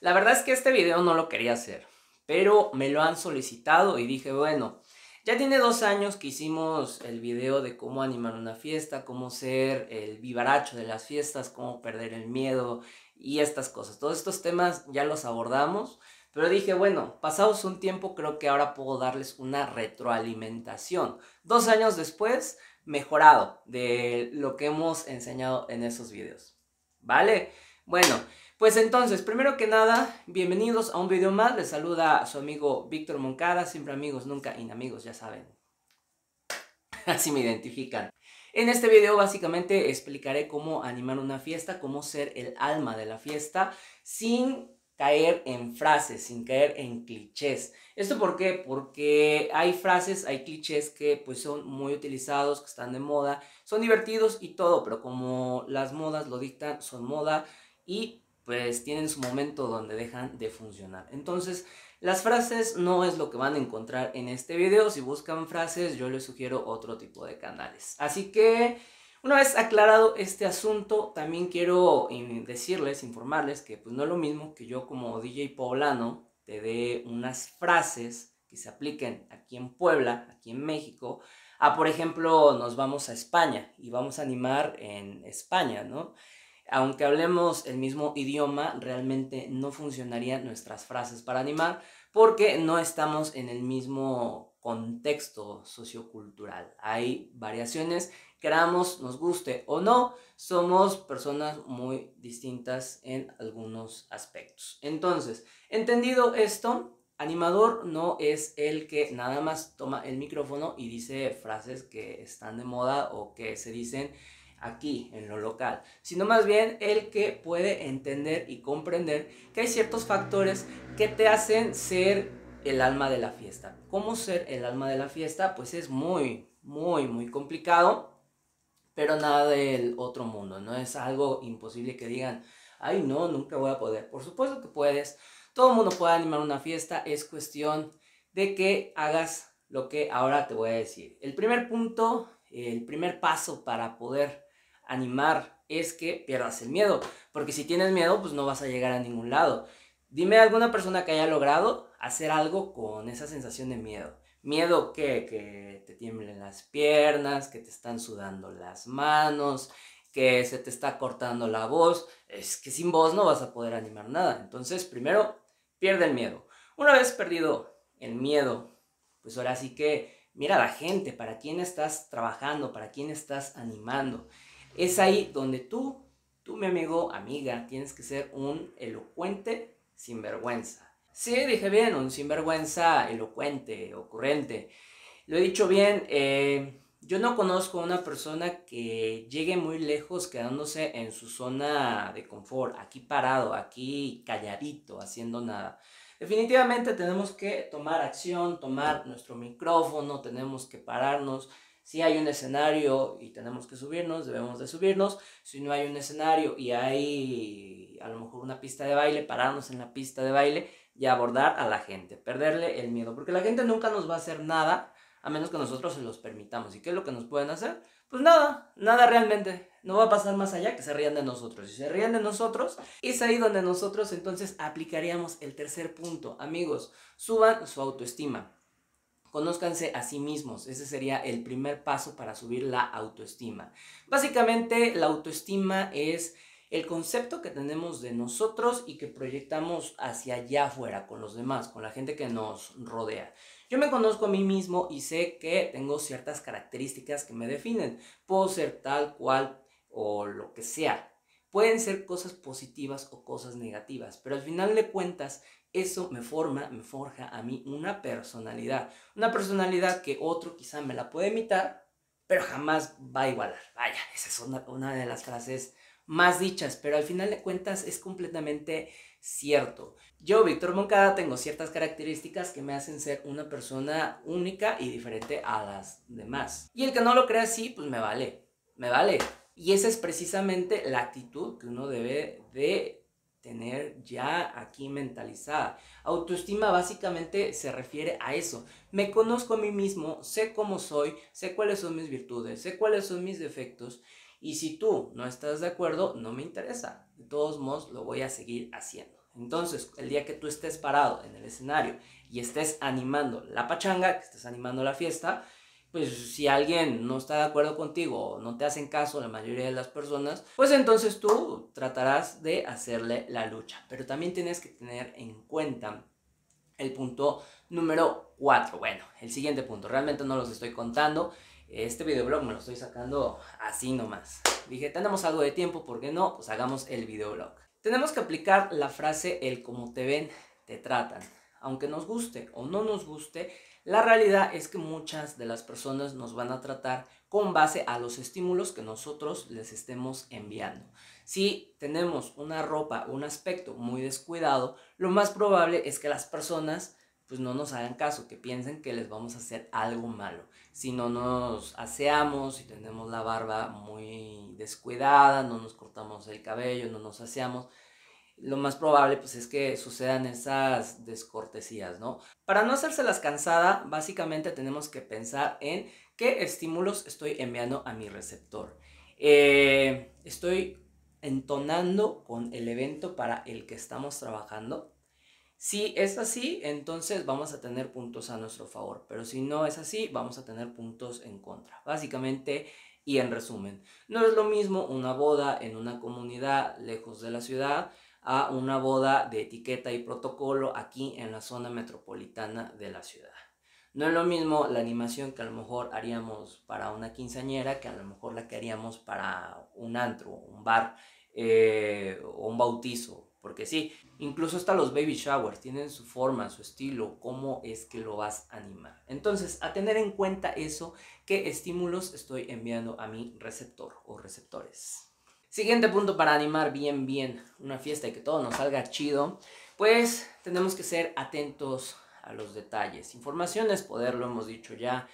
La verdad es que este video no lo quería hacer, pero me lo han solicitado y dije, bueno, ya tiene dos años que hicimos el video de cómo animar una fiesta, cómo ser el vivaracho de las fiestas, cómo perder el miedo y estas cosas. Todos estos temas ya los abordamos, pero dije, bueno, pasados un tiempo creo que ahora puedo darles una retroalimentación. Dos años después, mejorado de lo que hemos enseñado en esos videos. ¿Vale? Bueno. Pues entonces, primero que nada, bienvenidos a un video más. Les saluda a su amigo Víctor Moncada, siempre amigos, nunca inamigos, ya saben. Así me identifican. En este video básicamente explicaré cómo animar una fiesta, cómo ser el alma de la fiesta sin caer en frases, sin caer en clichés. ¿Esto por qué? Porque hay frases, hay clichés que pues son muy utilizados, que están de moda, son divertidos y todo, pero como las modas lo dictan, son moda y pues tienen su momento donde dejan de funcionar. Entonces, las frases no es lo que van a encontrar en este video. Si buscan frases, yo les sugiero otro tipo de canales. Así que, una vez aclarado este asunto, también quiero decirles, informarles que pues no es lo mismo que yo como DJ poblano te dé unas frases que se apliquen aquí en Puebla, aquí en México, a por ejemplo nos vamos a España y vamos a animar en España, ¿no? Aunque hablemos el mismo idioma, realmente no funcionarían nuestras frases para animar porque no estamos en el mismo contexto sociocultural. Hay variaciones, queramos, nos guste o no, somos personas muy distintas en algunos aspectos. Entonces, entendido esto, animador no es el que nada más toma el micrófono y dice frases que están de moda o que se dicen aquí, en lo local, sino más bien el que puede entender y comprender que hay ciertos factores que te hacen ser el alma de la fiesta. ¿Cómo ser el alma de la fiesta? Pues es muy, muy, muy complicado, pero nada del otro mundo, no es algo imposible que digan, ay no, nunca voy a poder. Por supuesto que puedes, todo el mundo puede animar una fiesta, es cuestión de que hagas lo que ahora te voy a decir. El primer punto, el primer paso para poder animar es que pierdas el miedo, porque si tienes miedo, pues no vas a llegar a ningún lado. Dime alguna persona que haya logrado hacer algo con esa sensación de miedo. Miedo que, que te tiemblen las piernas, que te están sudando las manos, que se te está cortando la voz. Es que sin voz no vas a poder animar nada. Entonces, primero, pierde el miedo. Una vez perdido el miedo, pues ahora sí que mira a la gente, para quién estás trabajando, para quién estás animando. Es ahí donde tú, tú mi amigo, amiga, tienes que ser un elocuente sinvergüenza. Sí, dije bien, un sinvergüenza elocuente, ocurrente. Lo he dicho bien, eh, yo no conozco a una persona que llegue muy lejos quedándose en su zona de confort, aquí parado, aquí calladito, haciendo nada. Definitivamente tenemos que tomar acción, tomar nuestro micrófono, tenemos que pararnos, si hay un escenario y tenemos que subirnos, debemos de subirnos. Si no hay un escenario y hay a lo mejor una pista de baile, pararnos en la pista de baile y abordar a la gente, perderle el miedo, porque la gente nunca nos va a hacer nada a menos que nosotros se los permitamos. ¿Y qué es lo que nos pueden hacer? Pues nada, nada realmente. No va a pasar más allá que se rían de nosotros. Si se rían de nosotros, es ahí donde nosotros entonces aplicaríamos el tercer punto. Amigos, suban su autoestima. Conózcanse a sí mismos. Ese sería el primer paso para subir la autoestima. Básicamente, la autoestima es el concepto que tenemos de nosotros y que proyectamos hacia allá afuera, con los demás, con la gente que nos rodea. Yo me conozco a mí mismo y sé que tengo ciertas características que me definen. Puedo ser tal cual o lo que sea. Pueden ser cosas positivas o cosas negativas, pero al final de cuentas eso me forma, me forja a mí una personalidad. Una personalidad que otro quizá me la puede imitar, pero jamás va a igualar. Vaya, esa es una, de las frases más dichas, pero al final de cuentas es completamente cierto. Yo, Víctor Moncada, tengo ciertas características que me hacen ser una persona única y diferente a las demás. Y el que no lo crea así, pues me vale, me vale. Y esa es precisamente la actitud que uno debe de tener ya aquí mentalizada. Autoestima básicamente se refiere a eso. Me conozco a mí mismo, sé cómo soy, sé cuáles son mis virtudes, sé cuáles son mis defectos y si tú no estás de acuerdo, no me interesa. De todos modos, lo voy a seguir haciendo. Entonces, el día que tú estés parado en el escenario y estés animando la pachanga, que estés animando la fiesta, pues si alguien no está de acuerdo contigo o no te hacen caso la mayoría de las personas, pues entonces tú tratarás de hacerle la lucha. Pero también tienes que tener en cuenta el punto número 4. Bueno, el siguiente punto, realmente no los estoy contando. Este videoblog me lo estoy sacando así nomás. Dije, tenemos algo de tiempo, ¿por qué no? Pues hagamos el videoblog. Tenemos que aplicar la frase el como te ven, te tratan. Aunque nos guste o no nos guste, la realidad es que muchas de las personas nos van a tratar con base a los estímulos que nosotros les estemos enviando. Si tenemos una ropa, un aspecto muy descuidado, lo más probable es que las personas pues no nos hagan caso, que piensen que les vamos a hacer algo malo. Si no nos aseamos, si tenemos la barba muy descuidada, no nos cortamos el cabello, no nos aseamos, lo más probable pues es que sucedan esas descortesías, ¿no? Para no hacérselas cansada, básicamente tenemos que pensar en qué estímulos estoy enviando a mi receptor. Eh, estoy entonando con el evento para el que estamos trabajando. Si es así, entonces vamos a tener puntos a nuestro favor, pero si no es así, vamos a tener puntos en contra. Básicamente y en resumen, no es lo mismo una boda en una comunidad lejos de la ciudad a una boda de etiqueta y protocolo aquí en la zona metropolitana de la ciudad. No es lo mismo la animación que a lo mejor haríamos para una quinceañera que a lo mejor la que haríamos para un antro, un bar eh, o un bautizo. Porque sí, incluso hasta los baby showers tienen su forma, su estilo, cómo es que lo vas a animar. Entonces, a tener en cuenta eso, qué estímulos estoy enviando a mi receptor o receptores. Siguiente punto para animar bien, bien una fiesta y que todo nos salga chido, pues tenemos que ser atentos a los detalles. Información es poder, lo hemos dicho ya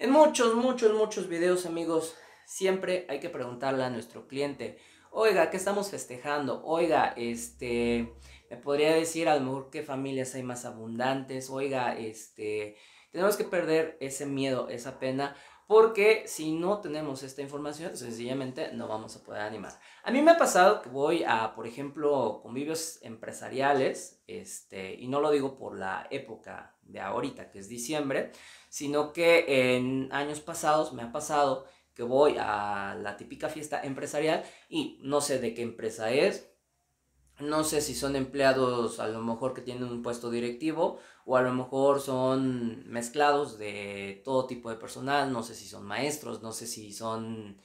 en muchos, muchos, muchos videos, amigos. Siempre hay que preguntarle a nuestro cliente, oiga, ¿qué estamos festejando? Oiga, este, me podría decir a lo mejor qué familias hay más abundantes, oiga, este, tenemos que perder ese miedo, esa pena, porque si no tenemos esta información, sencillamente no vamos a poder animar. A mí me ha pasado que voy a, por ejemplo, convivios empresariales, este, y no lo digo por la época de ahorita, que es diciembre, sino que en años pasados me ha pasado que voy a la típica fiesta empresarial y no sé de qué empresa es, no sé si son empleados a lo mejor que tienen un puesto directivo o a lo mejor son mezclados de todo tipo de personal, no sé si son maestros, no sé si son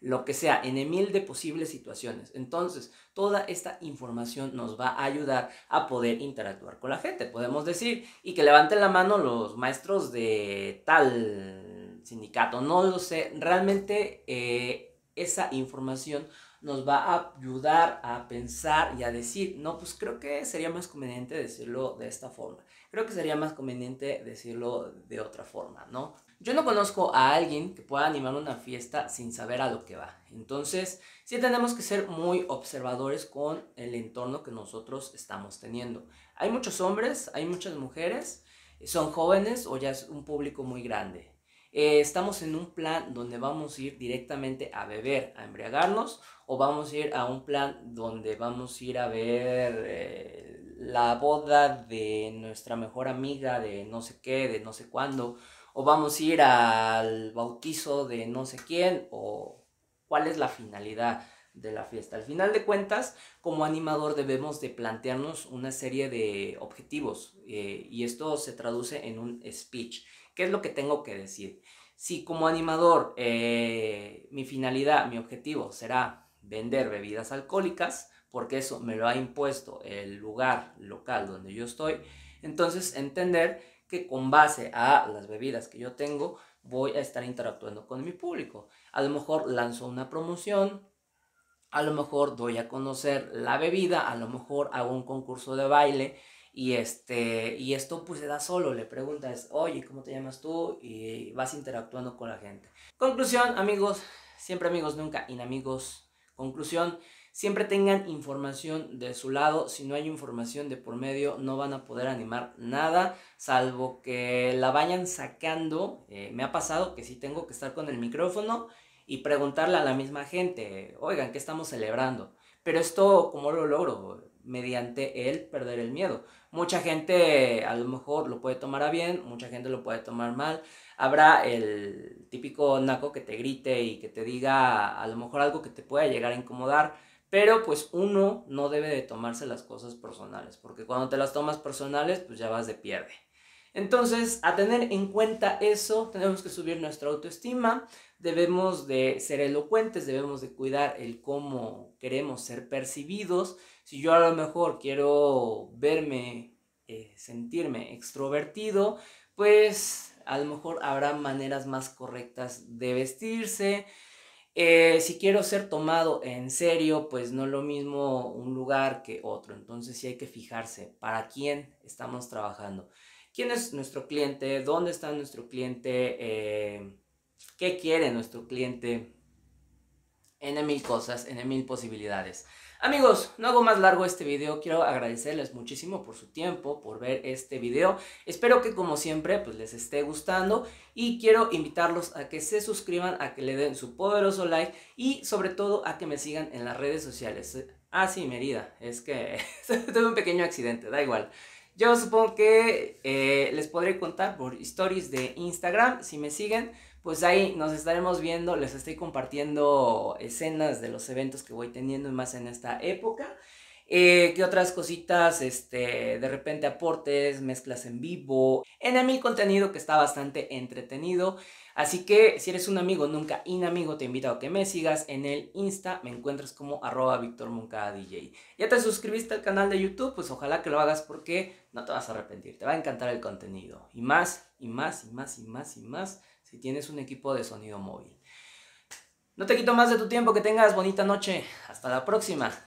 lo que sea, en mil de posibles situaciones. Entonces, toda esta información nos va a ayudar a poder interactuar con la gente. Podemos decir, y que levanten la mano los maestros de tal sindicato, no lo sé, realmente eh, esa información nos va a ayudar a pensar y a decir, no, pues creo que sería más conveniente decirlo de esta forma. Creo que sería más conveniente decirlo de otra forma, ¿no? Yo no conozco a alguien que pueda animar una fiesta sin saber a lo que va. Entonces, sí tenemos que ser muy observadores con el entorno que nosotros estamos teniendo. Hay muchos hombres, hay muchas mujeres, son jóvenes o ya es un público muy grande. Eh, estamos en un plan donde vamos a ir directamente a beber, a embriagarnos, o vamos a ir a un plan donde vamos a ir a ver eh, la boda de nuestra mejor amiga de no sé qué, de no sé cuándo, o vamos a ir al bautizo de no sé quién, o cuál es la finalidad de la fiesta. Al final de cuentas, como animador debemos de plantearnos una serie de objetivos eh, y esto se traduce en un speech. ¿Qué es lo que tengo que decir? Si como animador eh, mi finalidad, mi objetivo será vender bebidas alcohólicas, porque eso me lo ha impuesto el lugar local donde yo estoy, entonces entender que con base a las bebidas que yo tengo, voy a estar interactuando con mi público. A lo mejor lanzo una promoción, a lo mejor doy a conocer la bebida, a lo mejor hago un concurso de baile y, este, y esto pues se da solo, le preguntas, oye, ¿cómo te llamas tú? Y vas interactuando con la gente. Conclusión, amigos, siempre amigos, nunca inamigos. Conclusión, siempre tengan información de su lado. Si no hay información de por medio, no van a poder animar nada, salvo que la vayan sacando. Eh, me ha pasado que sí tengo que estar con el micrófono y preguntarle a la misma gente, oigan, ¿qué estamos celebrando? Pero esto, ¿cómo lo logro? mediante el perder el miedo. Mucha gente a lo mejor lo puede tomar a bien, mucha gente lo puede tomar mal. Habrá el típico naco que te grite y que te diga a lo mejor algo que te pueda llegar a incomodar, pero pues uno no debe de tomarse las cosas personales, porque cuando te las tomas personales pues ya vas de pierde. Entonces, a tener en cuenta eso, tenemos que subir nuestra autoestima, debemos de ser elocuentes, debemos de cuidar el cómo queremos ser percibidos. Si yo a lo mejor quiero verme, eh, sentirme extrovertido, pues a lo mejor habrá maneras más correctas de vestirse. Eh, si quiero ser tomado en serio, pues no es lo mismo un lugar que otro. Entonces sí hay que fijarse para quién estamos trabajando quién es nuestro cliente, dónde está nuestro cliente, eh, qué quiere nuestro cliente, en mil cosas, en mil posibilidades. Amigos, no hago más largo este video, quiero agradecerles muchísimo por su tiempo, por ver este video. Espero que como siempre pues les esté gustando y quiero invitarlos a que se suscriban, a que le den su poderoso like y sobre todo a que me sigan en las redes sociales. Ah, sí, Merida, es que tuve un pequeño accidente, da igual. Yo supongo que eh, les podré contar por stories de Instagram. Si me siguen, pues ahí nos estaremos viendo. Les estoy compartiendo escenas de los eventos que voy teniendo más en esta época. Eh, ¿Qué otras cositas? Este, de repente aportes, mezclas en vivo. En mi contenido que está bastante entretenido. Así que si eres un amigo nunca inamigo, te invito a que me sigas en el Insta. Me encuentras como arroba DJ. ¿Ya te suscribiste al canal de YouTube? Pues ojalá que lo hagas porque no te vas a arrepentir. Te va a encantar el contenido. Y más, y más, y más, y más, y más si tienes un equipo de sonido móvil. No te quito más de tu tiempo, que tengas bonita noche. Hasta la próxima.